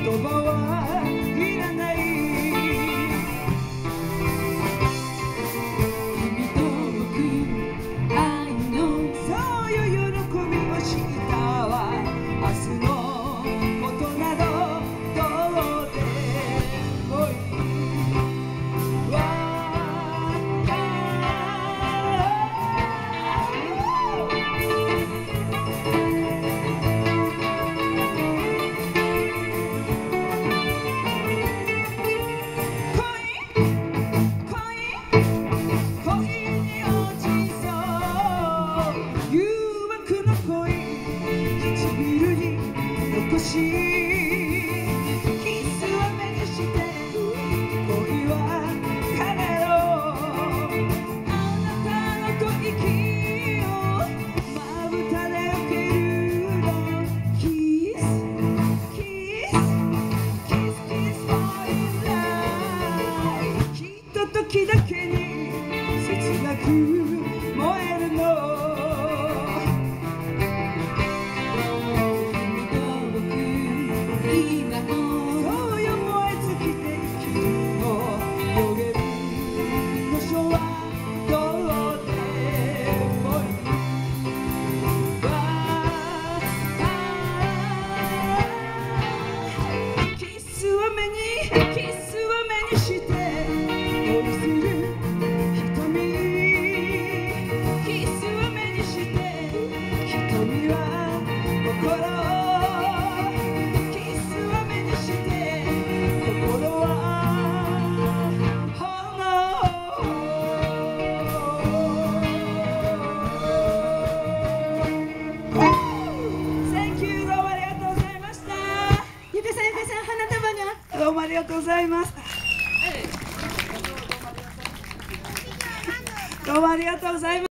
さだけの言葉唇に残しキスは目にして恋は叶ろあなたの吐息をまぶたで受けるのキスキスキスキス for in life ひとときだけに切なく燃えるりがとうございます。どうもありがとうございます